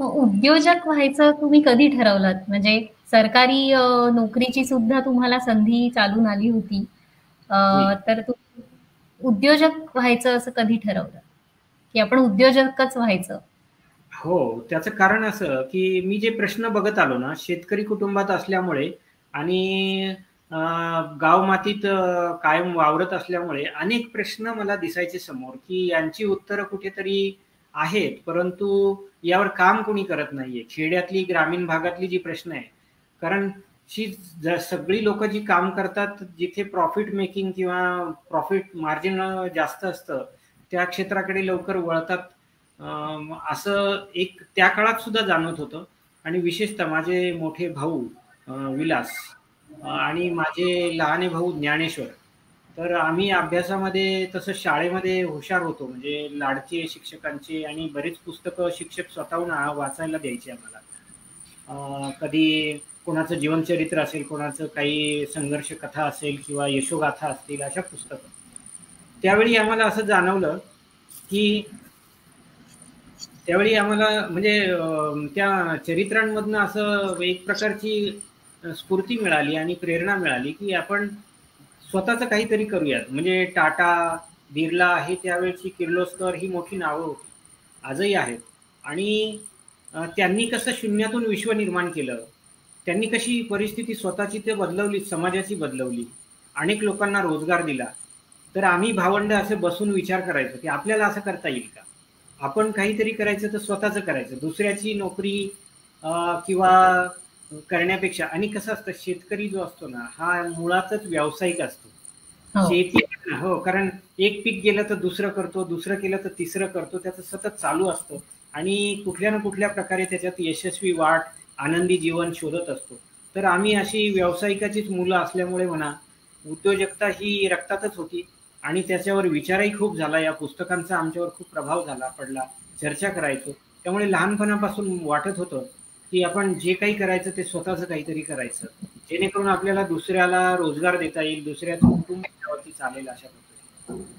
उद्योजक व्हायचं तुम्ही कधी ठरवलात? म्हणजे सरकारी नोकरीची सुद्धा तुम्हाला संधी चालून आली होती. तर तू उद्योजक व्हायचं असं कधी ठरवलं? की आपण उद्योजकच व्हायचं? हो त्याचं कारण असं की मी जे प्रश्न बघत आलो ना शेतकरी कुटुंबात असल्यामुळे आणि गाव मातीत कायम वावरत असल्यामुळे अनेक प्रश्न मला दिसायचे समोर की यांची उत्तरं कुठेतरी आहेत परंतु यावर काम कोणी करत नाहीये. खेड्यातली ग्रामीण भागातली जी प्रश्न आहे कारण शी सगळी लोक जी काम करतात जिथे प्रॉफिट मेकिंग किंवा प्रॉफिट मार्जिन जास्त असतं त्या क्षेत्राकडे लवकर वळतात. असं एक त्या काळात सुद्धा जाणवत होतं. आणि विशेषतः माझे मोठे भाऊ विलास आणि माझे लहाने भाऊ ज्ञानेश्वर तर आम्ही अभ्यासामध्ये तसं शाळेमध्ये हुशार होतो. म्हणजे लाडके शिक्षकांचे आणि बरेच पुस्तकं शिक्षक स्वतःहून वाचायला द्यायचे आम्हाला. कधी कोणाचं जीवनचरित्र असेल कोणाचं काही संघर्ष कथा असेल किंवा यशोगाथा असतील अशा पुस्तकं. त्यावेळी आम्हाला असं जाणवलं की त्यावेळी आम्हाला म्हणजे त्या चरित्रांमधनं असं एक प्रकारची स्फूर्ती मिळाली आणि प्रेरणा मिळाली की आपण स्वतःच काहीतरी करूयात. म्हणजे टाटा बिर्ला आहे त्यावेळची किर्लोस्कर ही मोठी नावं होती. आजही आहेत. आणि त्यांनी कसं शून्यातून विश्व निर्माण केलं त्यांनी कशी परिस्थिती स्वतःची ते बदलवली समाजाची बदलवली अनेक लोकांना रोजगार दिला तर आम्ही भावंड असे बसून विचार करायचो की आपल्याला असं करता येईल का? आपण काहीतरी करायचं तर स्वतःचं करायचं. दुसऱ्याची नोकरी किंवा करण्यापेक्षा आणि कसं असतं शेतकरी जो असतो ना हा मुळातच व्यावसायिक असतो. हो. शेती हो कारण एक पीक गेलं तर दुसरं करतो दुसरं केलं तर तिसरं करतो त्याचं सतत चालू असतं. आणि कुठल्या ना कुठल्या प्रकारे त्याच्यात यशस्वी वाट आनंदी जीवन शोधत असतो. तर आम्ही अशी व्यावसायिकाचीच मुलं असल्यामुळे म्हणा उद्योजकता ही रक्तातच होती. आणि त्याच्यावर विचारही खूप झाला. या पुस्तकांचा आमच्यावर खूप प्रभाव झाला पडला चर्चा करायचो. त्यामुळे लहानपणापासून वाटत होतं की आपण जे काही करायचं ते स्वतःच काहीतरी करायचं. जेणेकरून आपल्याला दुसऱ्याला रोजगार देता येईल दुसऱ्याचं कुटुंब चालेल अशा पद्धतीने.